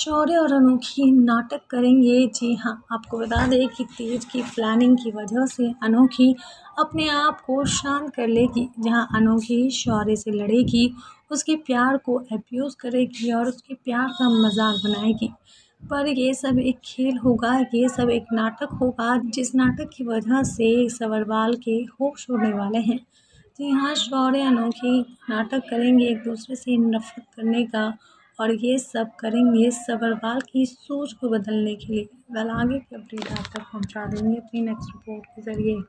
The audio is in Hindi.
शौर्य और अनोखी नाटक करेंगे। जी हाँ आपको बता दें कि तेज की प्लानिंग की वजह से अनोखी अपने आप को शांत कर लेगी, जहाँ अनोखी शौर्य से लड़ेगी, उसके प्यार को अब्यूज़ करेगी और उसके प्यार का मज़ाक बनाएगी। पर ये सब एक खेल होगा, ये सब एक नाटक होगा, जिस नाटक की वजह से सभरवाल के होश उड़ने वाले हैं। जी हाँ शौर्य अनोखी नाटक करेंगे एक दूसरे से नफ़रत करने का और ये सब करेंगे सभरवाल की सोच को बदलने के लिए। वेल आगे की अपडेट आप तक पहुँचा देंगे अपनी नेक्स्ट रिपोर्ट के ज़रिए।